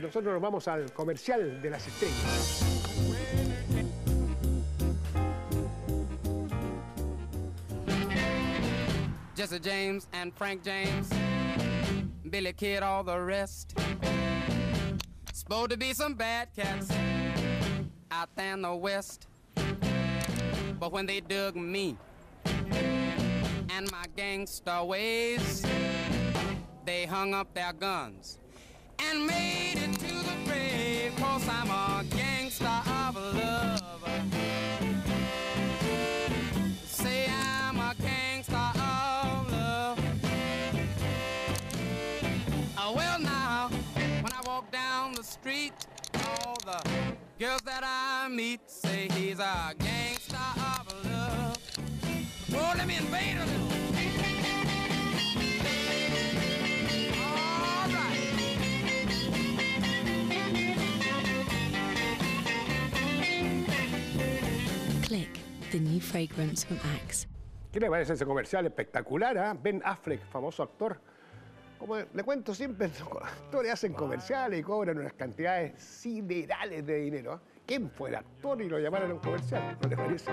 nosotros nos vamos al comercial de las estrellas. Jesse James and Frank James, Billy Kid, all the rest. Supposed to be some bad cats out there in the West. But when they dug me and my gangster ways, they hung up their guns and made it to the grave. Cause I'm a gangster of love. Say I'm a gangster of love. Oh, well, now, when I walk down the street, all the girls that I meet say he's a gangster of love. Oh, let me invade a little. Click, the new fragrance from Axe. ¿Qué le parece ese comercial espectacular? ah? Ben Affleck, famoso actor. Como le cuento siempre, los actores hacen comerciales y cobran unas cantidades siderales de dinero. ¿ah? ¿Quién fue el actor y lo llamaron a un comercial? ¿No les parece?